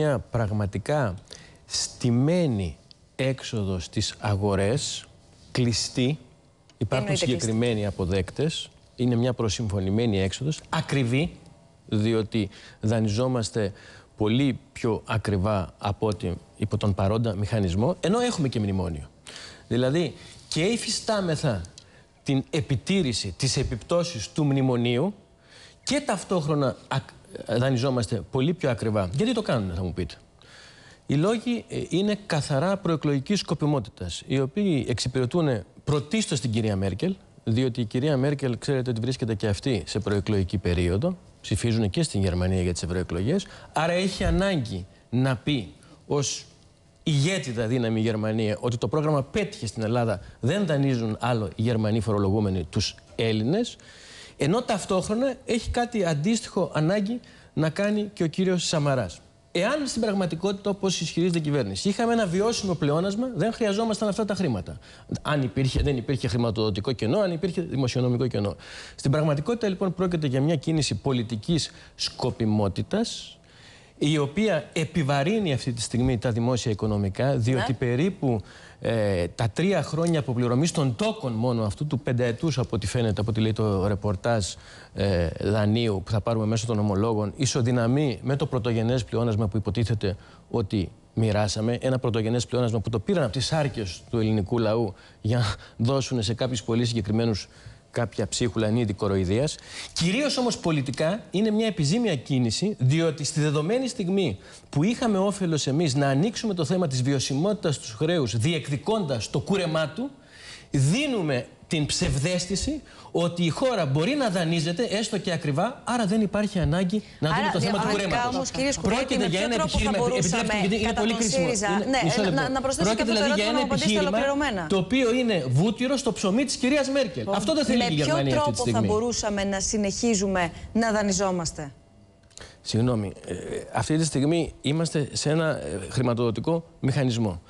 μια πραγματικά στημένη έξοδο στις αγορές, κλειστή, υπάρχουν συγκεκριμένοι αποδέκτες, είναι μια προσυμφωνημένη έξοδος, ακριβή, διότι δανειζόμαστε πολύ πιο ακριβά από ό,τι υπό τον παρόντα μηχανισμό, ενώ έχουμε και μνημόνιο. Δηλαδή και υφιστάμεθα την επιτήρηση της επιπτώσεις του μνημονίου και ταυτόχρονα δανειζόμαστε πολύ πιο ακριβά. Γιατί το κάνουν, θα μου πείτε. Οι λόγοι ε, είναι καθαρά προεκλογικής σκοπιμότητας, οι οποίοι εξυπηρετούν πρωτίστως την κυρία Μέρκελ, διότι η κυρία Μέρκελ, ξέρετε ότι βρίσκεται και αυτή σε προεκλογική περίοδο. Ψηφίζουν και στην Γερμανία για τις ευρωεκλογές. Άρα έχει ανάγκη να πει ως ηγέτητα δύναμη η Γερμανία ότι το πρόγραμμα πέτυχε στην Ελλάδα, δεν δανείζουν άλλο οι Γερμανοί φορολογούμενοι τους Έλληνες. Ενώ ταυτόχρονα έχει κάτι αντίστοιχο ανάγκη να κάνει και ο κύριος Σαμαράς. Εάν στην πραγματικότητα, όπως ισχυρίζεται η κυβέρνηση, είχαμε ένα βιώσιμο πλεόνασμα, δεν χρειαζόμασταν αυτά τα χρήματα. Αν υπήρχε, δεν υπήρχε χρηματοδοτικό κενό, αν υπήρχε δημοσιονομικό κενό. Στην πραγματικότητα, λοιπόν, πρόκειται για μια κίνηση πολιτικής σκοπιμότητας, η οποία επιβαρύνει αυτή τη στιγμή τα δημόσια οικονομικά, διότι ναι. περίπου ε, τα τρία χρόνια αποπληρωμής των τόκων μόνο αυτού του πενταετούς, από ό,τι φαίνεται, από ό,τι λέει το ρεπορτάζ ε, δανείου που θα πάρουμε μέσω των ομολόγων, ισοδυναμεί με το πρωτογενές πλεόνασμα που υποτίθεται ότι μοιράσαμε. Ένα πρωτογενές πλεόνασμα που το πήραν από τις άρκες του ελληνικού λαού για να δώσουν σε κάποιου πολύ συγκεκριμένους κάποια ψίχουλα εν είδη κοροϊδία. Κυρίως όμως πολιτικά είναι μια επιζήμια κίνηση, διότι στη δεδομένη στιγμή που είχαμε όφελος εμείς να ανοίξουμε το θέμα της βιωσιμότητας του χρέους, διεκδικώντας το κούρεμά του, δίνουμε την ψευδέστηση ότι η χώρα μπορεί να δανείζεται έστω και ακριβά, άρα δεν υπάρχει ανάγκη να δούμε το θέμα του κουρέματος. Πρόκειται για ένα επιχείρημα. Επιτρέψτε, γιατί είναι πολύ κρίσιμο. Ναι, να, να προσθέσω και δηλαδή για ένα επιχείρημα το οποίο είναι βούτυρο στο ψωμί της κυρίας Μέρκελ. Αυτό δεν θέλει η Γερμανία αυτή τη στιγμή. Με ποιο τρόπο θα μπορούσαμε να συνεχίζουμε να δανειζόμαστε; Συγγνώμη, ε, αυτή τη στιγμή είμαστε σε ένα ε, χρηματοδοτικό μηχανισμό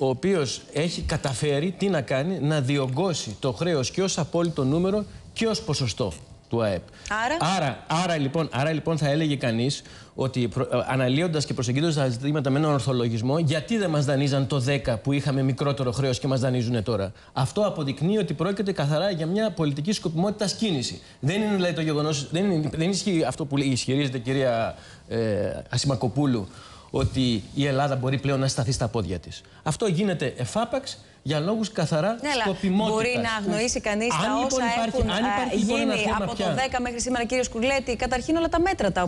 ο οποίος έχει καταφέρει τι να κάνει, να διωγγώσει το χρέος και ως απόλυτο νούμερο και ως ποσοστό του ΑΕΠ. Άρα, άρα, άρα, λοιπόν, άρα λοιπόν θα έλεγε κανείς ότι προ, ε, αναλύοντας και προσεγγίζοντας τα ζητήματα με έναν ορθολογισμό, γιατί δεν μας δανείζαν το 10 που είχαμε μικρότερο χρέος και μας δανείζουν τώρα. Αυτό αποδεικνύει ότι πρόκειται καθαρά για μια πολιτική σκοπιμότητα κίνηση. Δεν είναι δηλαδή, το γεγονός, δεν, είναι, δεν ισχύει αυτό που ισχυρίζεται η κυρία ε, Ασημακοπούλου, ότι η Ελλάδα μπορεί πλέον να σταθεί στα πόδια της. Αυτό γίνεται εφάπαξ για λόγους καθαρά ναι, σκοπιμότητας. Μπορεί να αγνοήσει κανείς τα λοιπόν όσα υπάρχει, έχουν αν υπάρχει, λοιπόν γίνει από το 10 μέχρι σήμερα, κύριε Σκουρλέτη, καταρχήν όλα τα μέτρα τα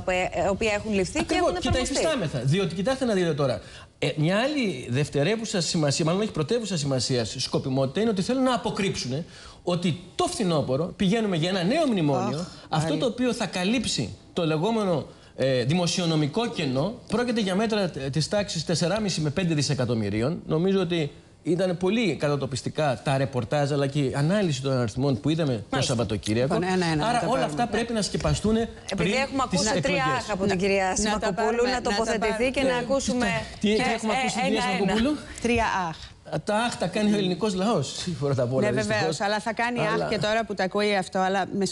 οποία έχουν ληφθεί Ακριβώς, και έχουν και τα υφιστάμεθα. Διότι κοιτάξτε να δείτε τώρα. Ε, μια άλλη δευτερεύουσα σημασία, μάλλον έχει πρωτεύουσα σημασία σκοπιμότητα, είναι ότι θέλουν να αποκρύψουν ότι το φθινόπωρο πηγαίνουμε για ένα νέο μνημόνιο, αυτό το οποίο θα καλύψει το λεγόμενο ε, δημοσιονομικό κενό. Πρόκειται για μέτρα της τάξης 4,5 με 5 δισεκατομμυρίων. Νομίζω ότι ήταν πολύ κατατοπιστικά τα ρεπορτάζ αλλά και η ανάλυση των αριθμών που είδαμε το Σαββατοκύριακο. Λοιπόν, ένα, ένα, Άρα όλα αυτά πρέπει να σκεπαστούν Επειδή έχουμε ακούσει τρία άχ από την κυρία Σιμακοπούλου να τοποθετηθεί και να ακούσουμε. Τι έχουμε ακούσει την κυρία Σιμακοπούλου; Τρία άχ. Τα άχ τα κάνει ο ελληνικός λαός. Ναι, βεβαίως. Αλλά θα κάνει αχ και τώρα που τα ακούει αυτό. Αλλά με